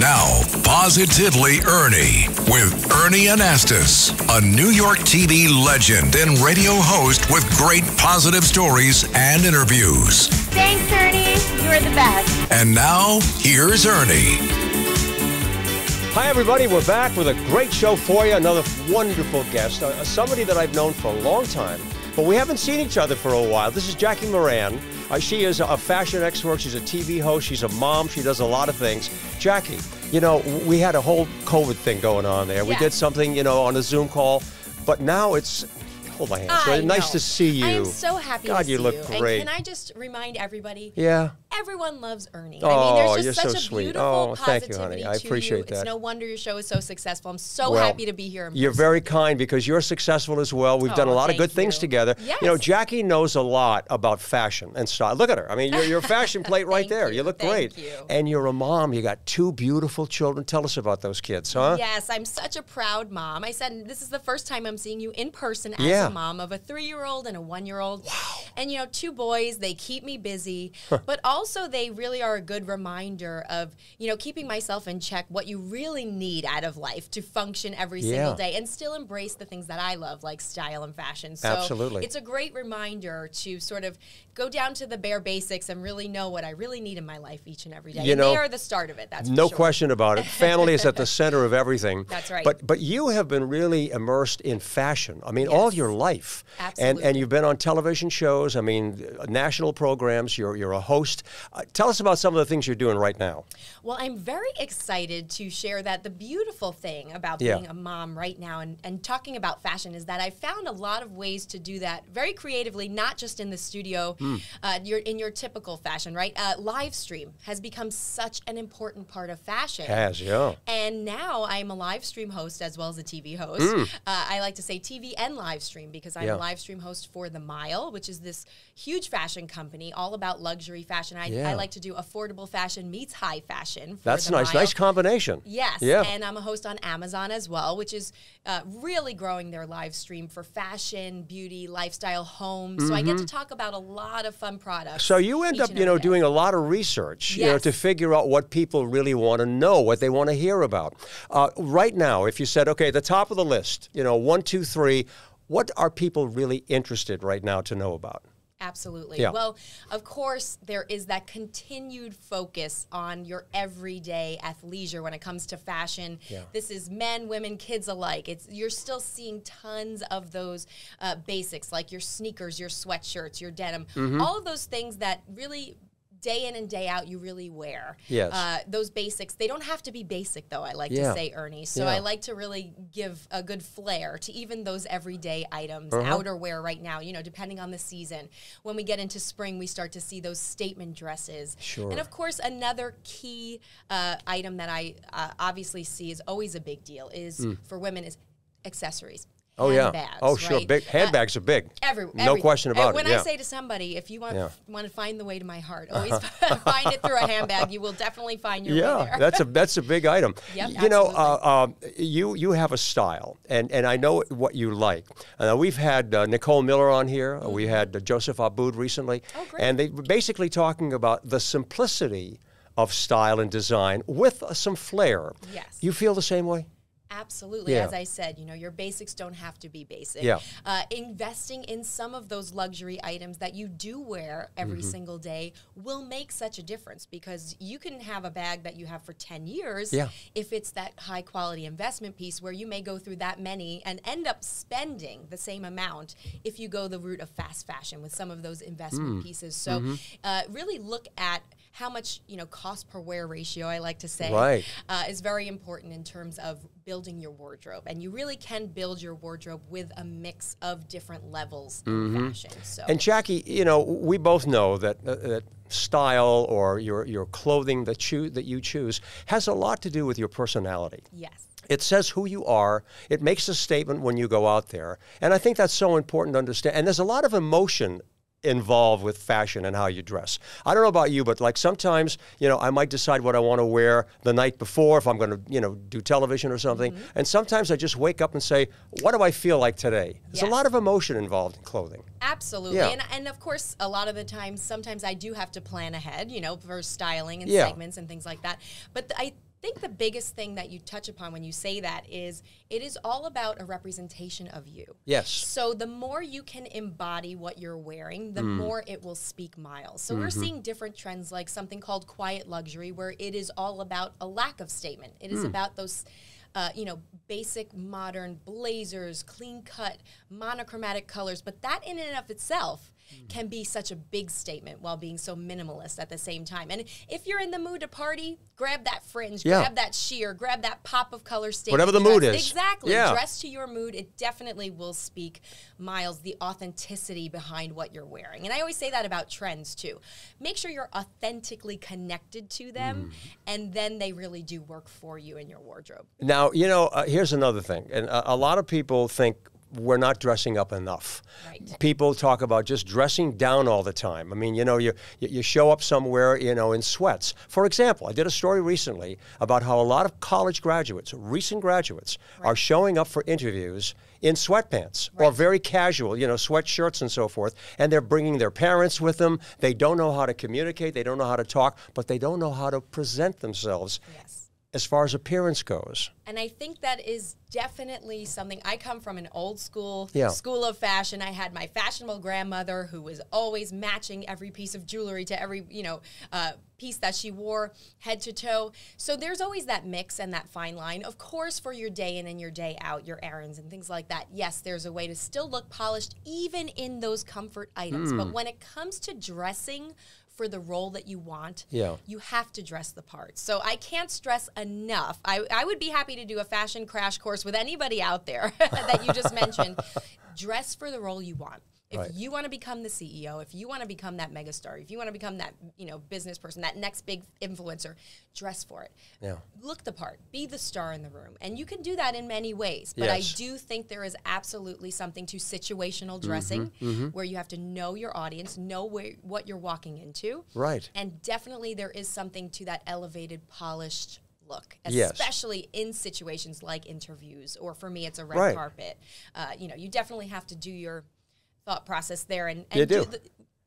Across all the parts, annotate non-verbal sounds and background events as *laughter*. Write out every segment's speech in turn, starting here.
Now, Positively Ernie with Ernie Anastos, a New York TV legend and radio host with great positive stories and interviews. Thanks, Ernie. You're the best. And now, here's Ernie. Hi, everybody. We're back with a great show for you. Another wonderful guest, uh, somebody that I've known for a long time, but we haven't seen each other for a while. This is Jackie Miranne. Uh, she is a fashion expert. She's a TV host. She's a mom. She does a lot of things. Jackie, you know, we had a whole COVID thing going on there. We did something, you know, on a Zoom call, but now it's hold my hand. I nice know. to see you. I am so happy God, to see you look And great. can I just remind everybody? yeah. Everyone loves Ernie. Oh, I mean, there's oh, you're just such so a sweet. beautiful Oh, thank you, positivity honey. I appreciate you. It's no wonder your show is so successful. I'm so Well, happy to be here. You're person. very kind because you're successful as well. We've done a Oh, lot of good thank things you. together. You know, Jackie knows a lot about fashion and style. Look at her. I mean, you're, you're a fashion plate right *laughs* there. you. You look Thank great. you. And you're a mom. You got two beautiful children. Tell us about those kids, huh? Yes, I'm such a proud mom. I said this is the first time I'm seeing you in person as Yeah. a mom of a three-year-old and a one-year-old. Wow. And you know, two boys. They keep me busy, but also they really are a good reminder of you know keeping myself in check. What you really need out of life to function every Yeah. single day and still embrace the things that I love, like style and fashion. So Absolutely. it's a great reminder to sort of go down to the bare basics and really know what I really need in my life each and every day. You and know, they are the start of it. That's No sure. question about it. Family is at the *laughs* center of everything. That's right. But but you have been really immersed in fashion. I mean, all your life. And Absolutely. and and you've been on television shows. I mean, national programs. You're you're a host. Uh, tell us about some of the things you're doing right now. Well, I'm very excited to share that the beautiful thing about Yeah. being a mom right now and, and talking about fashion is that I found a lot of ways to do that very creatively, not just in the studio, Hmm. uh, your, in your typical fashion, right? Uh, live stream has become such an important part of fashion. Has yeah. And now I'm a live stream host as well as a TV host. Uh, I like to say TV and live stream because I'm. Yeah. a live stream host for The Mile, which is this huge fashion company all about luxury fashion. I, Yeah. I like to do affordable fashion meets high fashion. That's nice. Mile. Nice combination. Yes, Yeah. and I'm a host on Amazon as well, which is uh, really growing their live stream for fashion, beauty, lifestyle, home. So I get to talk about a lot of fun products. Mm-hmm. So you end up, you know, day. doing a lot of research, you know, to figure out what people really want to know, what they want to hear about. Uh, right now, if you said, okay, the top of the list, you know, one, two, three, what are people really interested right now to know about? Absolutely. Yeah. Well, of course, there is that continued focus on your everyday athleisure when it comes to fashion. Yeah. This is men, women, kids alike. It's you're still seeing tons of those uh, basics like your sneakers, your sweatshirts, your denim, Mm-hmm. all of those things that really. Day in and day out, you really wear. Yes. Uh, those basics, they don't have to be basic, though, I like Yeah. to say, Ernie. So Yeah. I like to really give a good flair to even those everyday items, Uh-huh. outerwear right now, you know, depending on the season. When we get into spring, we start to see those statement dresses. Sure. And of course, another key uh, item that I uh, obviously see is always a big deal is for women is accessories. Oh, yeah. Oh, sure. right? Big Uh, handbags are big. Every, no question about and when. Yeah. I say to somebody, if you want Yeah. want to find the way to my heart, *laughs* always *laughs* find it through a handbag. You will definitely find your way yeah, there. that's a that's a big item. *laughs* Yep, you know, absolutely. uh, um, you you have a style, and, and I know what you like. Uh, we've had uh, Nicole Miller on here. Uh, We had uh, Joseph Abboud recently, Mm-hmm. Oh, great. and they were basically talking about the simplicity of style and design with uh, some flair. Yes. You feel the same way? Absolutely. Yeah. As I said, you know, your basics don't have to be basic. Yeah. Uh, investing in some of those luxury items that you do wear every Mm-hmm. single day will make such a difference because you can have a bag that you have for 10 years Yeah. if it's that high quality investment piece where you may go through that many and end up spending the same amount if you go the route of fast fashion with some of those investment Mm. pieces. So Mm-hmm. uh, really look at how much, you know, cost per wear ratio, I like to say, Right. uh, is very important in terms of building your wardrobe. And you really can build your wardrobe with a mix of different levels in fashion. So And Jackie, you know, we both know that, uh, that style or your, your clothing that, choo- that you choose has a lot to do with your personality. yes. It says who you are. It makes a statement when you go out there. And I think that's so important to understand. And there's a lot of emotion involved with fashion and how you dress. I don't know about you, but like sometimes, you know, I might decide what I want to wear the night before if I'm going to, you know, do television or something. Mm-hmm. And sometimes I just wake up and say, what do I feel like today? There's a lot of emotion involved in clothing. Absolutely. Yeah. And, and of course, a lot of the times, sometimes I do have to plan ahead, you know, for styling and Yeah. segments and things like that. But I think the biggest thing that you touch upon when you say that is it is all about a representation of you. Yes. So the more you can embody what you're wearing, the mm. more it will speak miles. So we're mm-hmm. seeing different trends like something called quiet luxury, where it is all about a lack of statement. It is mm. about those. Uh, you know, basic modern blazers, clean cut, monochromatic colors, but that in and of itself can be such a big statement while being so minimalist at the same time. And if you're in the mood to party, grab that fringe, Yeah. grab that sheer, grab that pop of color statement. Whatever the mood is. Exactly. Yeah. Dress to your mood. It definitely will speak miles the authenticity behind what you're wearing. And I always say that about trends too. Make sure you're authentically connected to them, Mm. and then they really do work for you in your wardrobe. Now, you know, uh, here's another thing. And a, a lot of people think we're not dressing up enough. Right. People talk about just dressing down all the time. I mean, you know, you, you show up somewhere, you know, in sweats. For example, I did a story recently about how a lot of college graduates, recent graduates, are showing up for interviews in sweatpants or very casual, you know, sweatshirts and so forth, and they're bringing their parents with them. They don't know how to communicate, they don't know how to talk, but they don't know how to present themselves Yes. As far as appearance goes. And I think that is definitely something. I come from an old school Yeah. school of fashion. I had my fashionable grandmother who was always matching every piece of jewelry to every you know uh, piece that she wore, head to toe. So there's always that mix and that fine line. Of course, for your day in and your day out, your errands and things like that. Yes, there's a way to still look polished even in those comfort items. Hmm. But when it comes to dressing for the role that you want, Yeah. you have to dress the part. So I can't stress enough. I, I would be happy to do a fashion crash course with anybody out there *laughs* that you just mentioned. *laughs* Dress for the role you want. If Right. you want to become the CEO, if you want to become that megastar, if you want to become that you know business person, that next big influencer, dress for it. Yeah. Look the part. Be the star in the room, and you can do that in many ways. But Yes. I do think there is absolutely something to situational dressing, Mm-hmm, where you have to know your audience, know where, what you're walking into, Right. and definitely there is something to that elevated, polished look, Yes. especially in situations like interviews, or for me, it's a red Right. carpet. Uh, you know, you definitely have to do your thought process there and, and You do. the,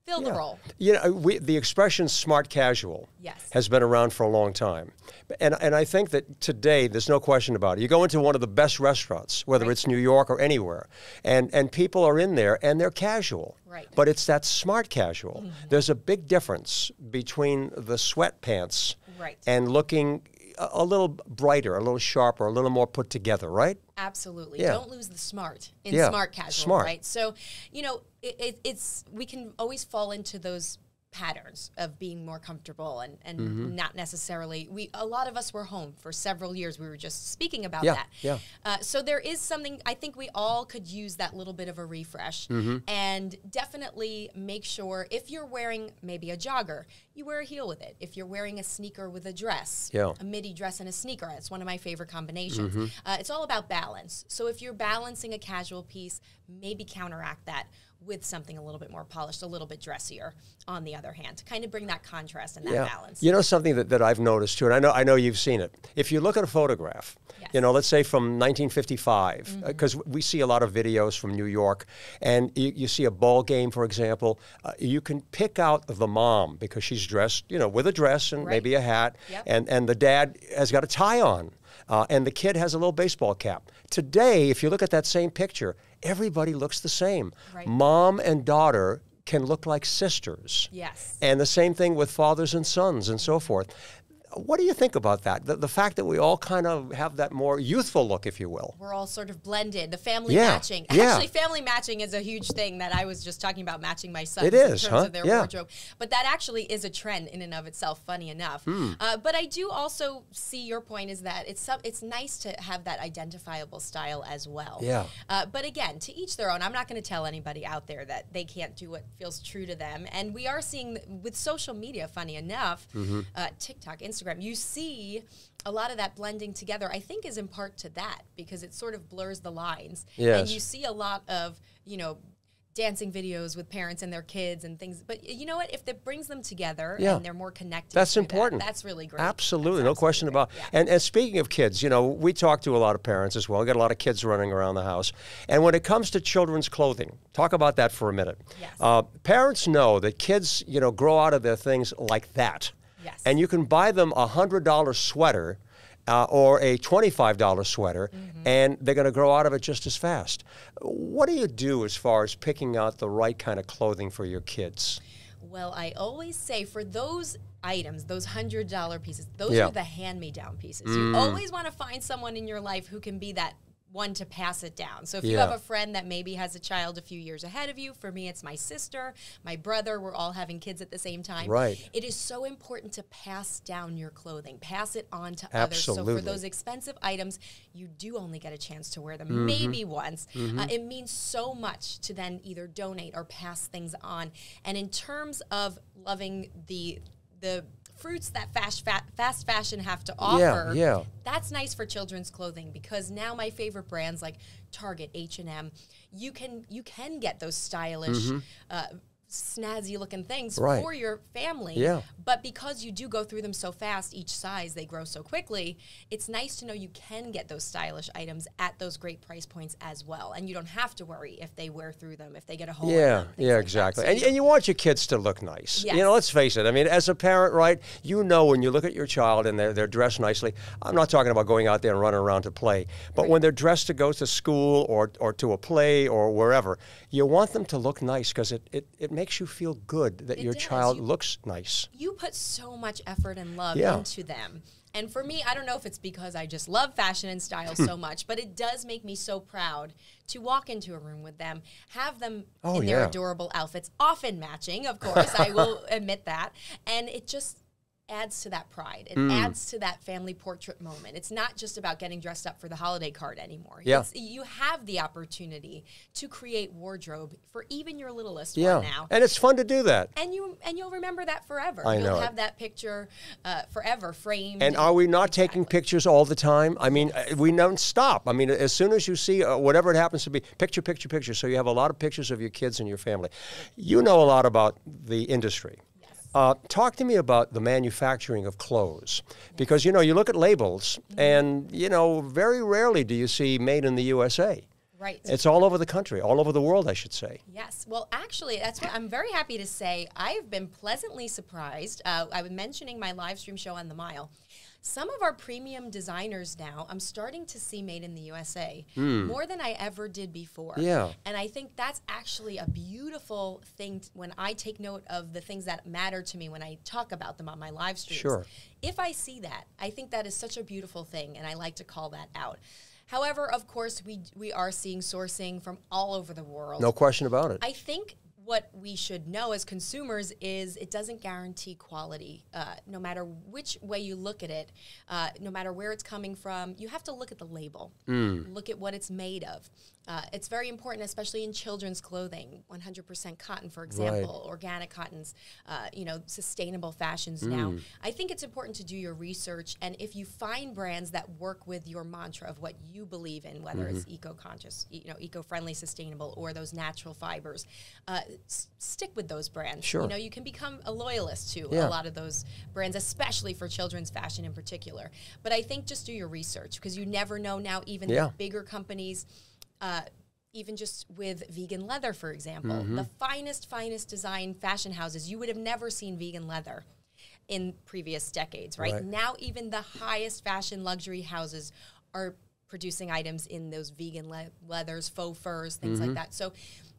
fill the role. You know, we, the expression smart casual Yes. has been around for a long time. And, and I think that today, there's no question about it. You go into one of the best restaurants, whether it's New York or anywhere, and, and people are in there and they're casual. Right. But it's that smart casual. Mm-hmm. There's a big difference between the sweatpants Right. and looking a, little brighter, a little sharper, a little more put together, right? Absolutely. Yeah. Don't lose the smart in Yeah, smart casual, smart. right? So, you know, it, it, it's we can always fall into those patterns of being more comfortable and, and Mm-hmm. not necessarily we a lot of us were home for several years we were just speaking about Yeah, that yeah. uh, so there is something i think we all could use that little bit of a refresh Mm-hmm. and definitely make sure if you're wearing maybe a jogger you wear a heel with it if you're wearing a sneaker with a dress Yeah. a midi dress and a sneaker. It's one of my favorite combinations. Mm-hmm. Uh, it's all about balance. So if you're balancing a casual piece, maybe counteract that with something a little bit more polished, a little bit dressier. On the other hand, to kind of bring that contrast and that balance. You know something that, that I've noticed too, and I know I know you've seen it. If you look at a photograph, Yes. you know, let's say from 1955, because we see a lot of videos from New York, and you, you see a ball game, for example, uh, you can pick out the mom because she's dressed, you know, with a dress and Right. maybe a hat, Yep. and and the dad has got a tie on. Uh, and the kid has a little baseball cap. Today, if you look at that same picture, everybody looks the same. Right. Mom and daughter can look like sisters. Yes. And the same thing with fathers and sons and so forth. What do you think about that? The, the fact that we all kind of have that more youthful look, if you will. We're all sort of blended. The family Yeah, matching. yeah. Actually, family matching is a huge thing that I was just talking about matching my sons It in terms huh? of their Yeah. wardrobe. But that actually is a trend in and of itself. Funny enough. Uh, but I do also see your point is that it's some, it's nice to have that identifiable style as well. Yeah. Uh, but again, to each their own. I'm not going to tell anybody out there that they can't do what feels true to them. And we are seeing with social media, funny enough, Mm-hmm. uh, TikTok, Instagram, you see a lot of that blending together. I think is in part to that because it sort of blurs the lines. And you see a lot of you know. Dancing videos with parents and their kids and things, but you know what? If it brings them together Yeah. and they're more connected, That's through that, important. that's really great. Absolutely, That's no question absolutely about. great. Yeah. And and speaking of kids, you know, we talk to a lot of parents as well. We got a lot of kids running around the house. And when it comes to children's clothing, talk about that for a minute. Yes. Uh, parents know that kids, you know, grow out of their things like that. Yes. And you can buy them a hundred dollar sweater. uh, or a $25 sweater, and they're going to grow out of it just as fast. What do you do as far as picking out the right kind of clothing for your kids? Well, I always say for those items, those hundred dollar pieces, those Yeah. are the hand me down pieces. You always want to find someone in your life who can be that one to pass it down. So if you have a friend that maybe has a child a few years ahead of you, for me it's my sister, my brother, we're all having kids at the same time. Right. It is so important to pass down your clothing, pass it on to others. So for those expensive items, you do only get a chance to wear them Mm-hmm. maybe once. Uh, it means so much to then either donate or pass things on. And in terms of loving the the fruits that fast fa- fast fashion have to offer, yeah. yeah. that's nice for children's clothing because now my favorite brands like Target, H and M, you can you can get those stylish. Uh, snazzy looking things. Right. for your family Yeah. but because you do go through them so fast each size they grow so quickly it's nice to know you can get those stylish items at those great price points as well and you don't have to worry if they wear through them if they get a hole Yeah, them, yeah, like exactly. So And, you- and you want your kids to look nice. You know, let's face it. I mean, as a parent, right, you know when you look at your child and they're, they're dressed nicely. I'm not talking about going out there and running around to play, but when they're dressed to go to school or, or to a play or wherever, you want them to look nice because it, it, it makes you feel good that It your does. child You- looks nice. you put so much effort and love Yeah. into them. And for me, I don't know if it's because I just love fashion and style so hmm. much, but it does make me so proud to walk into a room with them, have them Oh, in their adorable outfits, often matching, of course, I will *laughs* admit that. And it just adds to that pride. It adds to that family portrait moment. It's not just about getting dressed up for the holiday card anymore. Yeah. It's, you have the opportunity to create wardrobe for even your littlest Yeah. one now And it's fun to do that. and you and you'll remember that forever. I you'll know it. have that picture uh, forever framed. And are we not taking pictures all the time? I mean, uh, we don't stop. I mean, as soon as you see uh, whatever it happens to be, picture, picture, picture. So you have a lot of pictures of your kids and your family. You know a lot about the industry. Uh, talk to me about the manufacturing of clothes, because you know you look at labels, and you know very rarely do you see "Made in the USA." right? It's all over the country, all over the world, I should say. Yes. Well, actually, that's what I'm very happy to say. I've been pleasantly surprised. Uh, I was mentioning my live stream show on the Mile. Some of our premium designers now, I'm starting to see made in the USA hmm. more than I ever did before. Yeah. And I think that's actually a beautiful thing when I take note of the things that matter to me when I talk about them on my live streams. Sure. If I see that, I think that is such a beautiful thing, and I like to call that out. However, of course, we we are seeing sourcing from all over the world. No question about it. I think what we should know as consumers is it doesn't guarantee quality. Uh, no matter which way you look at it, uh, no matter where it's coming from, you have to look at the label. Mm. Look at what it's made of. Uh, it's very important, especially in children's clothing. 100% cotton, for example, organic cottons. Uh, you know, sustainable fashions. Now, Mm. I think it's important to do your research, and if you find brands that work with your mantra of what you believe in, whether it's Mm-hmm. eco-conscious, you know, eco-friendly, sustainable, or those natural fibers, uh, s- stick with those brands. Sure. You know, you can become a loyalist to Yeah. a lot of those brands, especially for children's fashion in particular. But I think just do your research because you never know now. Even Yeah. the bigger companies. Uh, even just with vegan leather, for example, Mm-hmm. the finest, finest design fashion houses, you would have never seen vegan leather in previous decades, right? Right. Now, even the highest fashion luxury houses are producing items in those vegan le- leathers, faux furs, things Mm-hmm. like that. So,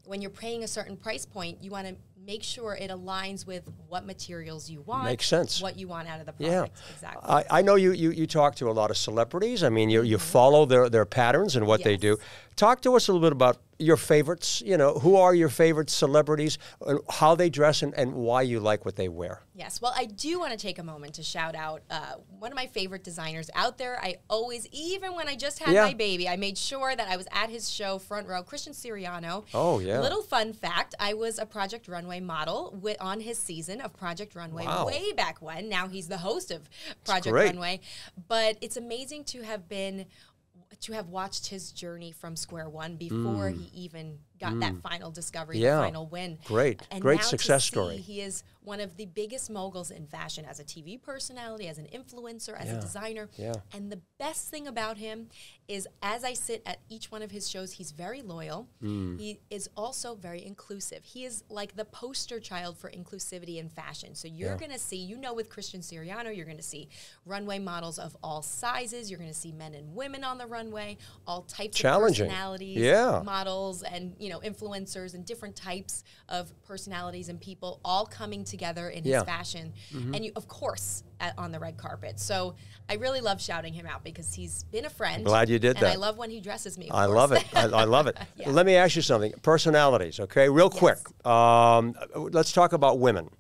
when you're paying a certain price point, you want to make sure it aligns with what materials you want. Makes sense. What you want out of the product. Yeah. Exactly. I, I know you, you, you talk to a lot of celebrities. I mean, you, you follow their, their patterns and what they do. Talk to us a little bit about your favorites. You know, who are your favorite celebrities, and how they dress, and, and why you like what they wear. Yes, well, I do want to take a moment to shout out uh, one of my favorite designers out there. I always, even when I just had Yeah. my baby, I made sure that I was at his show front row. Christian Siriano. Oh, yeah. Little fun fact: I was a Project Runway model wi- on his season of Project Runway Wow. way back when. Now he's the host of Project. Runway. But it's amazing to have been to have watched his journey from square one before he even got that final discovery, Mm. Yeah. the final win. Great. And Great success story. He is one of the biggest moguls in fashion as a TV personality, as an influencer, as Yeah. a designer. Yeah. And the best thing about him is as I sit at each one of his shows, he's very loyal. Hmm. He is also very inclusive. He is like the poster child for inclusivity in fashion. So you're Yeah. going to see, you know, with Christian Siriano, you're going to see runway models of all sizes. You're going to see men and women on the runway, all types Challenging. of personalities, Yeah. models, and you know, influencers and different types of personalities and people all coming together in Yeah. his fashion. And you, of course, at, on the red carpet. So I really love shouting him out because he's been a friend. I'm Glad you did and I love when he dresses me. of I course. love it. I, I *laughs* love it. Let me ask you something. Personalities, okay? Real quick. Um, let's talk about women.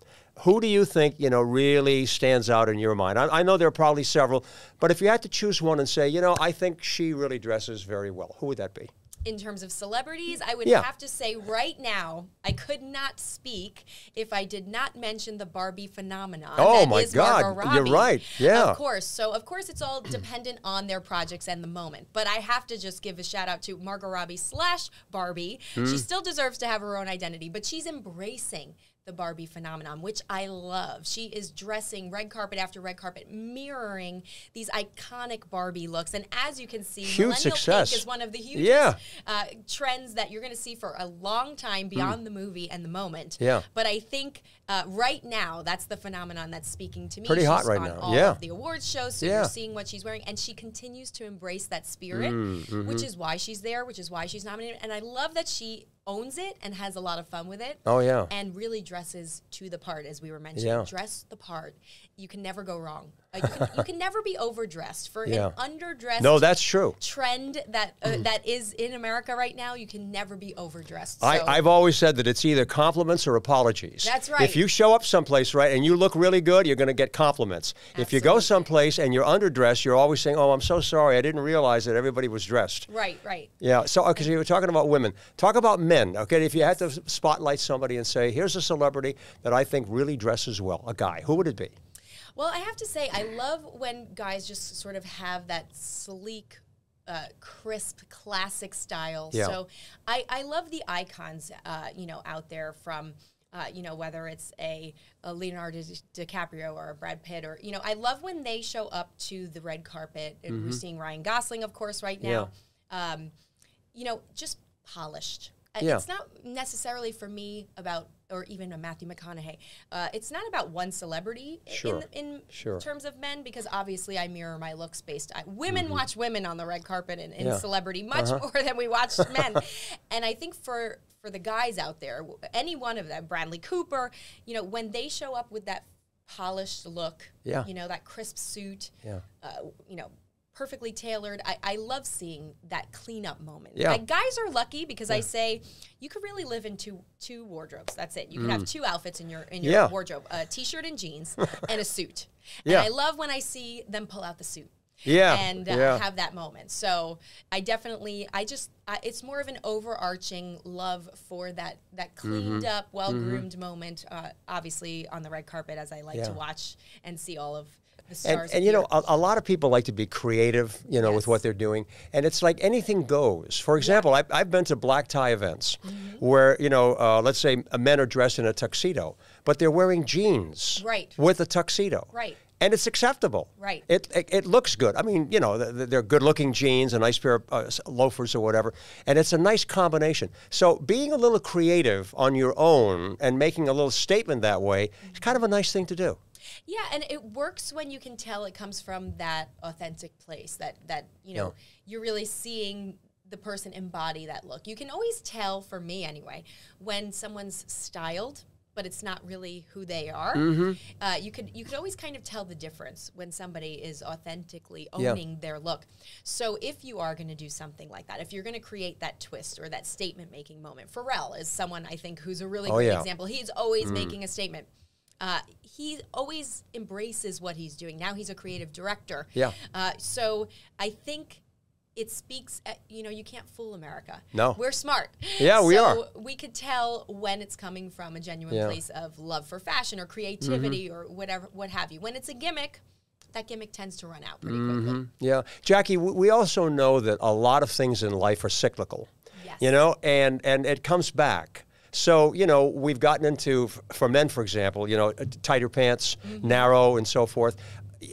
Who do you think you know really stands out in your mind? I, I know there are probably several, but if you had to choose one and say, you know, I think she really dresses very well, who would that be? In terms of celebrities, I would Yeah. have to say right now, I could not speak if I did not mention the Barbie phenomenon. Oh, that my is God. You're right. Yeah. Of course. So, of course, it's all dependent on their projects and the moment. But I have to just give a shout out to Margot Robbie slash Barbie. Hmm. She still deserves to have her own identity, but she's embracing the Barbie phenomenon, which I love. She is dressing red carpet after red carpet, mirroring these iconic Barbie looks. And as you can see, Huge millennial success. pink is one of the hugest Yeah. uh, trends that you're going to see for a long time beyond the movie and the moment. Yeah. But I think uh, right now that's the phenomenon that's speaking to me. Pretty hot right now. All Yeah. of the awards show, so Yeah. you're seeing what she's wearing, and she continues to embrace that spirit, Mm, mm-hmm. which is why she's there, which is why she's nominated. And I love that she owns it and has a lot of fun with it. Oh, yeah. And really dresses to the part, as we were mentioning. Yeah. Dress the part. You can never go wrong. Uh, you, can, you can never be overdressed for Yeah. an underdressed No, that's true. trend that uh, that is in America right now. You can never be overdressed. I, So- I've always said that it's either compliments or apologies. That's right. If you show up someplace, right, and you look really good, you're going to get compliments. If you go someplace and you're underdressed, you're always saying, "Oh, I'm so sorry, I didn't realize that everybody was dressed." right, right. Yeah. So, because you were talking about women, talk about men. Okay, if you had to spotlight somebody and say, "Here's a celebrity that I think really dresses well," a guy, who would it be? Well, I have to say, I love when guys just sort of have that sleek, uh, crisp, classic style. Yeah. So I, I love the icons, uh, you know, out there from. Uh, you know, whether it's a, a Leonardo Di- DiCaprio or a Brad Pitt, or you know, I love when they show up to the red carpet. And we're seeing Ryan Gosling, of course, right now. Um, you know, just polished. Uh, Yeah. It's not necessarily for me about, or even a Matthew McConaughey. Uh, it's not about one celebrity Sure. in, in Sure. terms of men, because obviously I mirror my looks based. I, women watch women on the red carpet in, in Mm-hmm. Yeah. Uh-huh. celebrity much more *laughs* than we watch *laughs* men. and I think for for the guys out there, any one of them, Bradley Cooper, you know, when they show up with that polished look, Yeah. you know, that crisp suit, Yeah. uh, you know, perfectly tailored. I, I love seeing that cleanup moment. Yeah. Like, guys are lucky because I say you could really live in two two wardrobes. That's it. You can have two outfits in your in your Mm. Yeah. wardrobe: a t-shirt and jeans, *laughs* and a suit. Yeah. And I love when I see them pull out the suit. Yeah, And uh, yeah. have that moment. So I definitely, I just, I, it's more of an overarching love for that that Mm-hmm. cleaned up, well groomed moment. Uh, obviously on the red carpet, as I like Yeah. to watch and see all of And, and you know, a, a lot of people like to be creative, you know, with what they're doing. And it's like anything goes. For example, I, I've been to black tie events Mm-hmm. where, you know, uh, let's say men are dressed in a tuxedo, but they're wearing jeans Right. with a tuxedo. Right. And it's acceptable. Right. It, it, it looks good. I mean, you know, th- th- they're good looking jeans, a nice pair of uh, loafers or whatever. And it's a nice combination. So being a little creative on your own and making a little statement that way is kind of a nice thing to do. Yeah, and it works when you can tell it comes from that authentic place that that you know you're really seeing the person embody that look. You can always tell, for me anyway, when someone's styled, but it's not really who they are. Mm-hmm. Uh, you could you could always kind of tell the difference when somebody is authentically Yeah. owning their look. So if you are going to do something like that, if you're going to create that twist or that statement making moment, Pharrell is someone I think who's a really Oh, great yeah. example. He's always making a statement. Uh, he always embraces what he's doing. Now he's a creative director. Yeah. Uh, so I think it speaks. At, you know, you can't fool America. No. we're smart. Yeah, we are. We could tell when it's coming from a genuine Yeah. Mm-hmm. place of love for fashion or creativity or whatever, what have you. When it's a gimmick, that gimmick tends to run out pretty Mm-hmm. quickly. Yeah, Jackie, we also know that a lot of things in life are cyclical. Yes. You know, and and it comes back. So, you know, we've gotten into, for men, for example, you know, tighter pants, Mm-hmm. narrow, and so forth.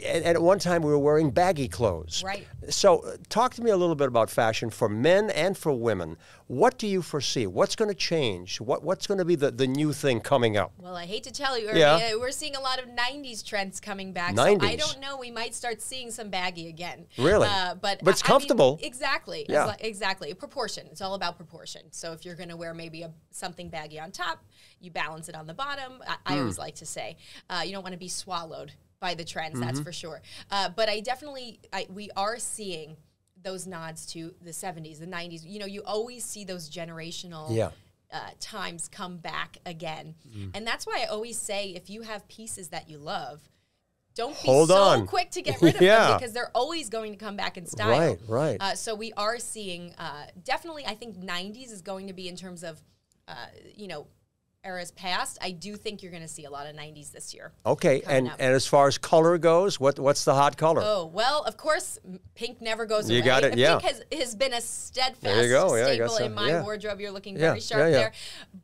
And, and at one time, we were wearing baggy clothes. Right. So, uh, talk to me a little bit about fashion for men and for women. What do you foresee? What's going to change? What, what's going to be the, the new thing coming up? Well, I hate to tell you, Yeah. uh, we're seeing a lot of '90s trends coming back. So I don't know. We might start seeing some baggy again. Really? Uh, but But it's I- I mean, comfortable. exactly. Yeah. Exactly. Proportion. It's all about proportion. So if you're going to wear maybe a, something baggy on top, you balance it on the bottom. I, I Hmm. always like to say, uh, you don't want to be swallowed by the trends. That's Mm-hmm. for sure. Uh, but I definitely, I, we are seeing those nods to the 70s, the 90s. You know, you always see those generational Yeah. uh, times come back again. And that's why I always say if you have pieces that you love, don't be Hold so on. quick to get rid of *laughs* Yeah. them because they're always going to come back in style. Right, right. Uh, so we are seeing uh, definitely, I think 90s is going to be in terms of, uh, you know, eras past. I do think you're going to see a lot of 90s this year. Okay, and, up. and as far as color goes, what what's the hot color? Oh well, of course, pink never goes You away. got it, *laughs* yeah. Pink has, has been a steadfast There you go, yeah, staple guess so, in my yeah. wardrobe. You're looking Yeah, very sharp yeah, yeah. there,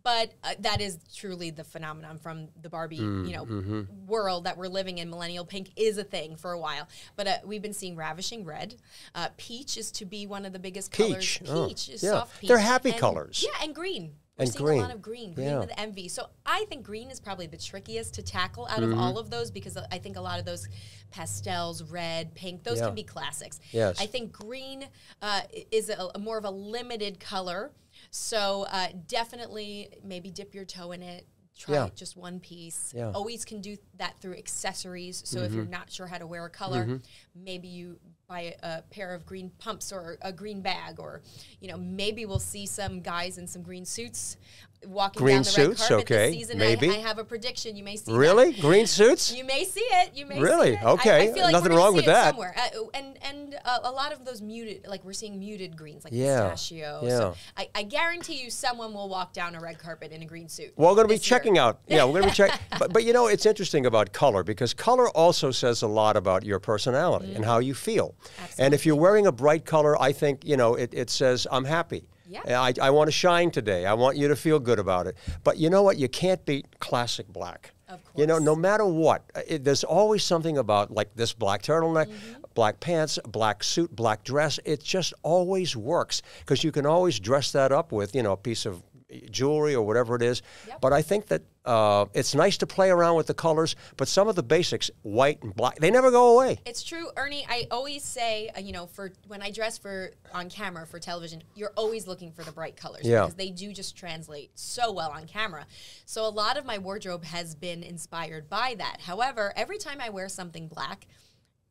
but uh, that is truly the phenomenon from the Barbie, Mm, you know, mm-hmm. world that we're living in. Millennial pink is a thing for a while, but uh, we've been seeing ravishing red. Uh, peach is to be one of the biggest Peach, colors. oh, Peach is yeah. soft peach. They're happy And- colors. Yeah, and green. We're And seeing green. a lot of green, green Yeah. with envy. So I think green is probably the trickiest to tackle out of Mm-hmm. all of those because I think a lot of those pastels, red, pink, those Yeah. can be classics. Yes. I think green uh, is a, a more of a limited color. So uh, definitely maybe dip your toe in it. Try Yeah. just one piece. Yeah. Mm-hmm. Always can do that through accessories. So if you're not sure how to wear a color, maybe you buy a, a pair of green pumps or a green bag, or you know maybe we'll see some guys in some green suits walking Green down the suits, red carpet okay, this season. maybe. I, I have a prediction. You may see that. Really? Green *laughs* suits? You may see it. You may Really? See it. I- Okay. I, feel like Nothing wrong with it that. Somewhere. Uh, and and uh, a lot of those muted, like we're seeing muted greens, like Yeah. pistachio. Yeah. So I, I guarantee you, someone will walk down a red carpet in a green suit. Well, we're going to be this year. checking out. *laughs* Yeah, we're going to be checking. But, but you know, it's interesting about color because color also says a lot about your personality and how you feel. And if you're wearing a bright color, I think, you know, it, it says, I'm happy. Yeah. I, I want to shine today. I want you to feel good about it. But you know what? You can't beat classic black. Of course. You know, no matter what, uh, it, there's always something about like this black turtleneck, Mm-hmm. black pants, black suit, black dress. It just always works because you can always dress that up with, you know, a piece of jewelry or whatever it is. Yep. But I think that uh, it's nice to play around with the colors, but some of the basics, white and black, they never go away. It's true, Ernie. I always say, uh, you know, for when I dress for on camera for television, you're always looking for the bright colors Yeah. because they do just translate so well on camera. So a lot of my wardrobe has been inspired by that. However, every time I wear something black,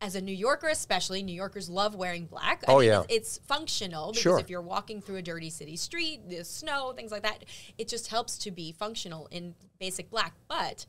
as a New Yorker, especially, New Yorkers love wearing black. I Oh, mean, yeah. it's, it's functional because Sure. if you're walking through a dirty city street, the snow, things like that, it just helps to be functional in basic black. But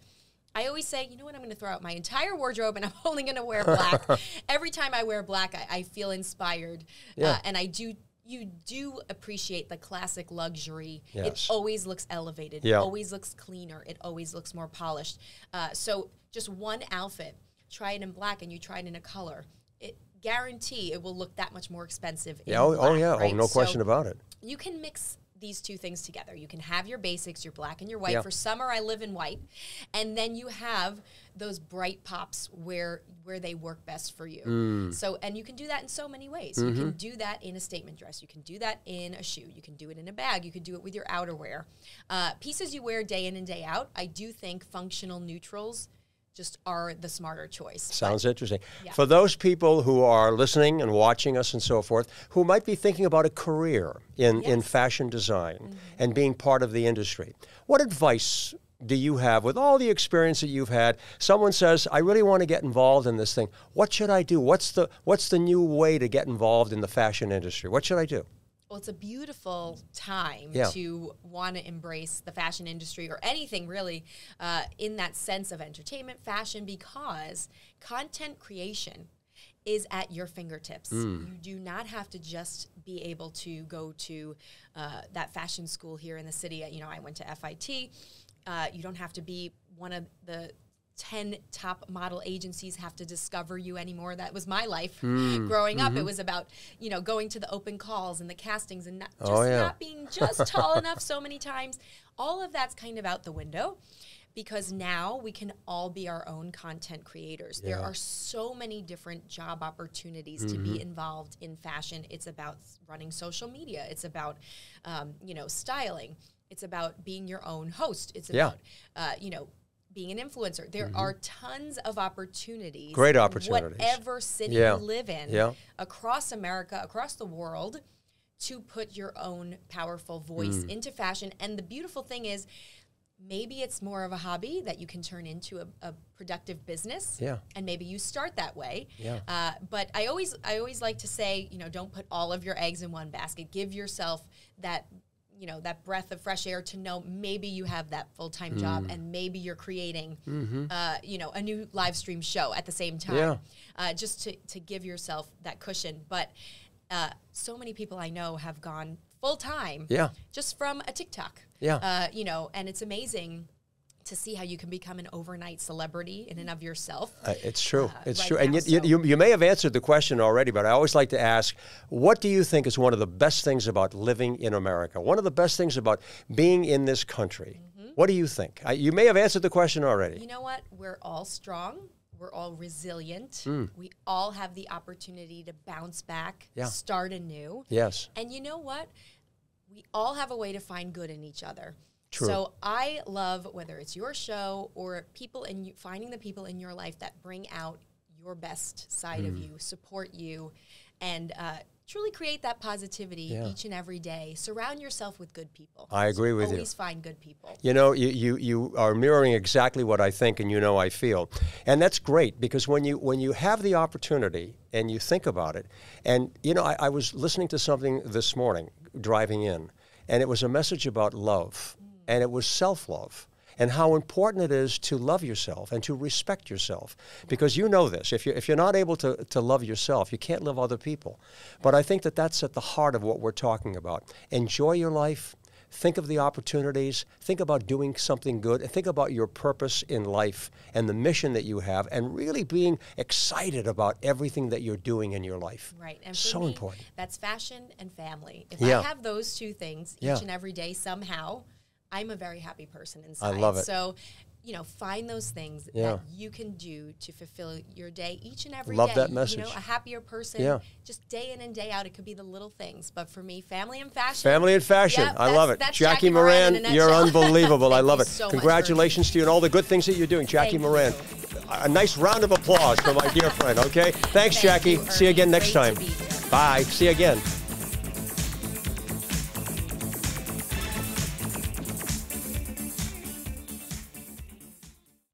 I always say, you know what, I'm going to throw out my entire wardrobe and I'm *laughs* only going to wear black. *laughs* Every time I wear black, I, I feel inspired. Yeah. Uh, and I do. You do appreciate the classic luxury. Yes. It always looks elevated. Yeah. It always looks cleaner. It always looks more polished. Uh, so just one outfit, try it in black, and you try it in a color. It guarantee it will look that much more expensive. In Yeah, oh, oh yeah, right? oh, no So question about it. you can mix these two things together. You can have your basics, your black and your white. Yeah. For summer, I live in white, and then you have those bright pops where where they work best for you. Mm. So, and you can do that in so many ways. You Mm-hmm. can do that in a statement dress. You can do that in a shoe. You can do it in a bag. You can do it with your outerwear. Uh, pieces you wear day in and day out. I do think functional neutrals just are the smarter choice. Sounds interesting. Yeah. For those people who are listening and watching us and so forth, who might be thinking about a career in, in Yes. Mm-hmm. fashion design and being part of the industry, what advice do you have with all the experience that you've had? Someone says, "I really want to get involved in this thing. What should I do? What's the what's the new way to get involved in the fashion industry? What should I do?" Well, it's a beautiful time Yeah. to want to embrace the fashion industry or anything really uh, in that sense of entertainment, fashion, because content creation is at your fingertips. Mm. You do not have to just be able to go to uh, that fashion school here in the city. You know, I went to FIT. Uh, you don't have to be one of the 10 top model agencies have to discover you anymore. That was my life growing up. It was about, you know, going to the open calls and the castings and not, just Oh, yeah. not being just *laughs* tall enough so many times. All of that's kind of out the window because now we can all be our own content creators. There are so many different job opportunities to be involved in fashion. It's about running social media. It's about, um, you know, styling. It's about being your own host. It's Yeah. about, uh, you know, being an influencer. There are tons of opportunities. Great opportunities. Whatever city Yeah. you live in, Yeah. across America, across the world, to put your own powerful voice Mm. into fashion. And the beautiful thing is, maybe it's more of a hobby that you can turn into a, a productive business. Yeah. And maybe you start that way. Yeah. Uh, but I always, I always like to say, you know, don't put all of your eggs in one basket. Give yourself that, you know, that breath of fresh air to know maybe you have that full time Mm. job and maybe you're creating, uh, you know, a new live stream show at the same time. Mm-hmm. Yeah. Uh, just to, to give yourself that cushion. But uh, so many people I know have gone full time Yeah. just from a TikTok. Yeah. Uh, you know, and it's amazing to see how you can become an overnight celebrity in and of yourself. Uh, it's true. uh, it's right true. And now, you, you, so- you, you may have answered the question already, but I always like to ask what do you think is one of the best things about living in America? One of the best things about being in this country? Mm-hmm. What do you think? I, you may have answered the question already. You know what? We're all strong. We're all resilient. Mm. We all have the opportunity to bounce back, Yeah. start anew. yes. And you know what? We all have a way to find good in each other. True. So I love whether it's your show or people in you, finding the people in your life that bring out your best side Hmm. of you, support you, and uh, truly create that positivity Yeah. each and every day. Surround yourself with good people. I agree with you. Always find good people. You know, you, you, you are mirroring exactly what I think and you know I feel. And that's great because when you when you have the opportunity and you think about it, and you know, I, I was listening to something this morning driving in, and it was a message about love, and it was self-love. And how important it is to love yourself and to respect yourself. Because you know this. If you're, if you're not able to, to love yourself, you can't love other people. But I think that that's at the heart of what we're talking about. Enjoy your life, Think of the opportunities. Think about doing something good. And think about your purpose in life and the mission that you have, and really being excited about everything that you're doing in your life. Right. And for so me, important. That's fashion and family. If Yeah. I have those two things Yeah. each and every day somehow, I'm a very happy person inside. I love it. So, you know, find those things Yeah. that you can do to fulfill your day each and every day. Love that message. You know, a happier person. Yeah. Just day in and day out. It could be the little things. But for me, family and fashion. Family and fashion. Yep, I love it. Jackie Jackie Miranne Miranne, you're *laughs* unbelievable. I love you it. so Congratulations to you and all the good things that you're doing. Jackie Thank Miranne. you. A nice round of applause for my dear friend, okay? *laughs* Thanks, Thank Jackie. you, See you again next Great time. Bye. See you again.